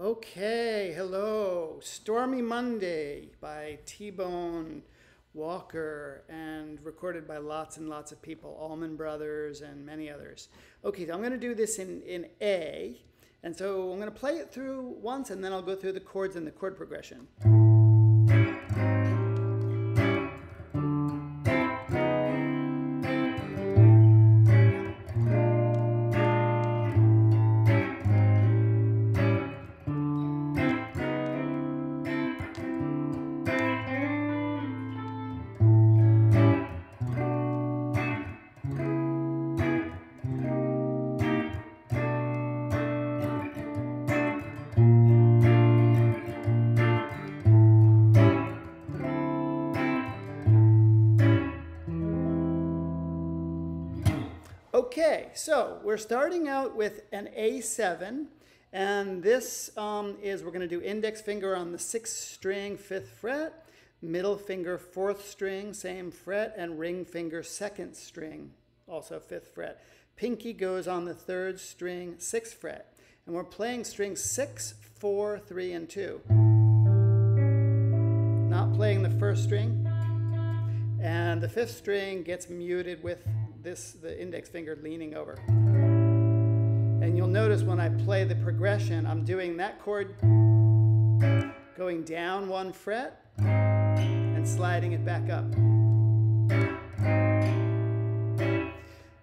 Okay, hello. Stormy Monday by T Bone Walker and recorded by lots and lots of people, Allman Brothers and many others. Okay, so I'm going to do this in, in A. And so I'm going to play it through once and then I'll go through the chords and the chord progression. Okay, so we're starting out with an A7, and this um, is we're going to do index finger on the sixth string, fifth fret, middle finger, fourth string, same fret, and ring finger, second string, also fifth fret. Pinky goes on the third string, sixth fret, and we're playing strings six, four, three, and two. Not playing the first string, and the fifth string gets muted with this, the index finger leaning over. And you'll notice when I play the progression, I'm doing that chord going down one fret and sliding it back up.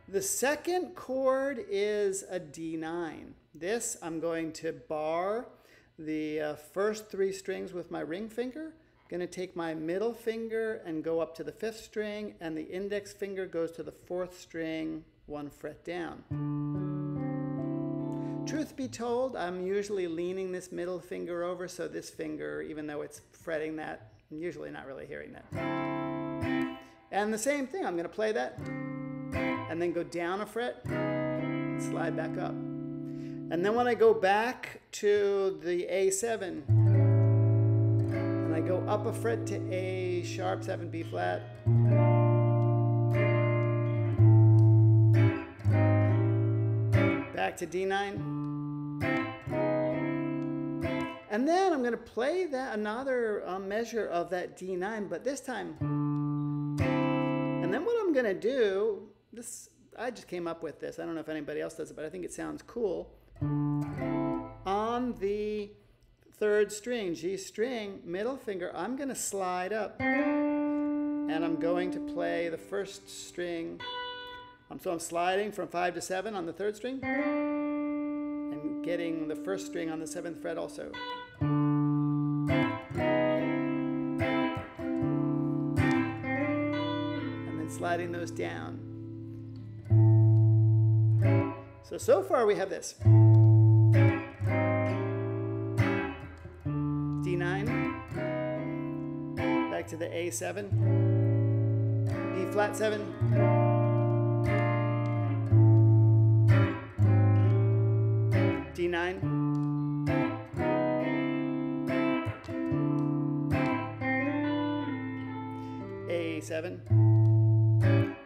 The second chord is a D9. This I'm going to bar the uh, first three strings with my ring finger going to take my middle finger and go up to the fifth string, and the index finger goes to the fourth string, one fret down. Truth be told, I'm usually leaning this middle finger over, so this finger, even though it's fretting that, I'm usually not really hearing that. And the same thing, I'm going to play that, and then go down a fret, slide back up. And then when I go back to the A7, I go up a fret to A sharp 7 B flat. Back to D9. And then I'm going to play that another uh, measure of that D9, but this time. And then what I'm going to do, this I just came up with this. I don't know if anybody else does it, but I think it sounds cool. On the third string, G string, middle finger, I'm going to slide up and I'm going to play the first string. Um, so I'm sliding from 5 to 7 on the third string and getting the first string on the 7th fret also. And then sliding those down. So, so far we have this. To the A7, B flat 7, D9, A7.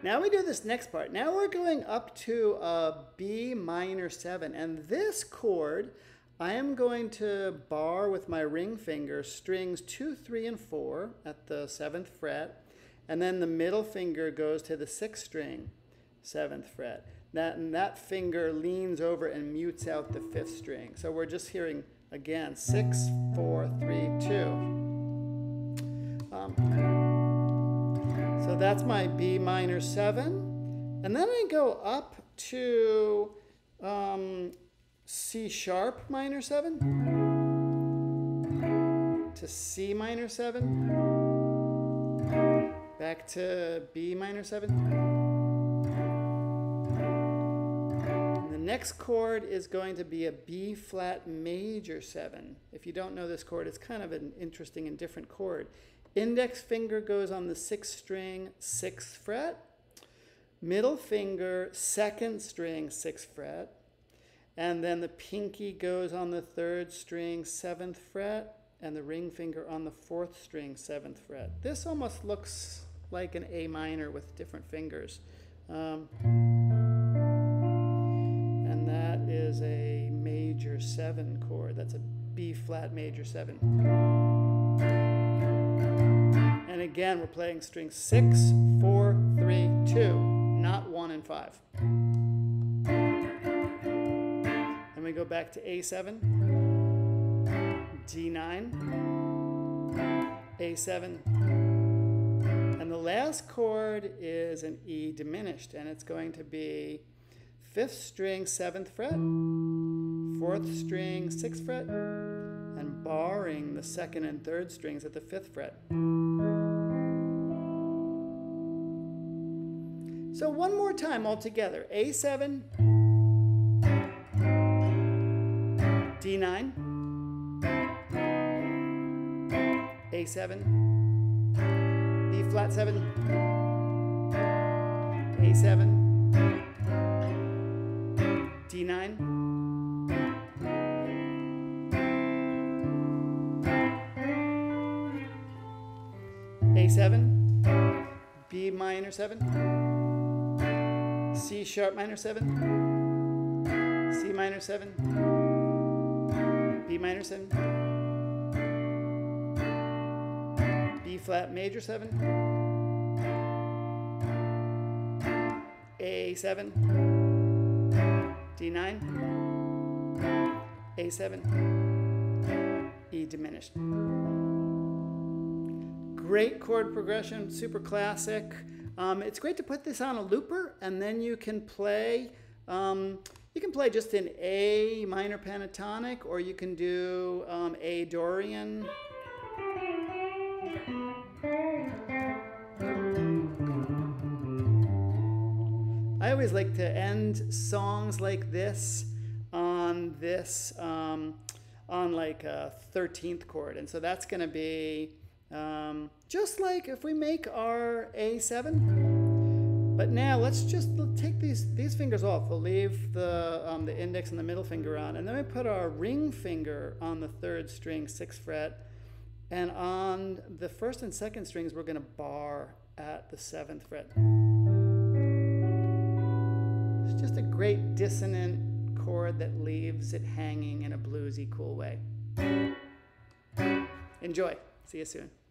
Now we do this next part. Now we're going up to a B minor 7, and this chord I am going to bar with my ring finger strings 2, 3, and 4 at the 7th fret, and then the middle finger goes to the 6th string, 7th fret. That, and that finger leans over and mutes out the 5th string. So we're just hearing, again, 6, 4, 3, 2. Um, so that's my B minor 7. And then I go up to um, C sharp minor 7 to C minor 7 back to B minor 7. And the next chord is going to be a B flat major 7. If you don't know this chord, it's kind of an interesting and different chord. Index finger goes on the sixth string, sixth fret. Middle finger, second string, sixth fret. And then the pinky goes on the third string, seventh fret, and the ring finger on the fourth string, seventh fret. This almost looks like an A minor with different fingers. Um, and that is a major seven chord. That's a B flat major seven. And again, we're playing string six, four, three, two, not one and five. Go back to A7, D9, A7, and the last chord is an E diminished, and it's going to be fifth string, seventh fret, fourth string, sixth fret, and barring the second and third strings at the fifth fret. So one more time all together. A7, D9, A7, B flat 7, A7, D9. A7, B minor 7, C sharp minor 7, C minor 7, B minor 7, B flat major 7, A7, D9, A7, E diminished. Great chord progression, super classic. Um, it's great to put this on a looper and then you can play, um, you can play just in A minor pentatonic or you can do um, A Dorian. I always like to end songs like this on this, um, on like a 13th chord. And so that's going to be um, just like if we make our A7. But now let's just take these, these fingers off. We'll leave the, um, the index and the middle finger on. And then we put our ring finger on the third string, sixth fret. And on the first and second strings, we're going to bar at the seventh fret It's just a great dissonant chord that leaves it hanging in a bluesy, cool way. Enjoy. See you soon.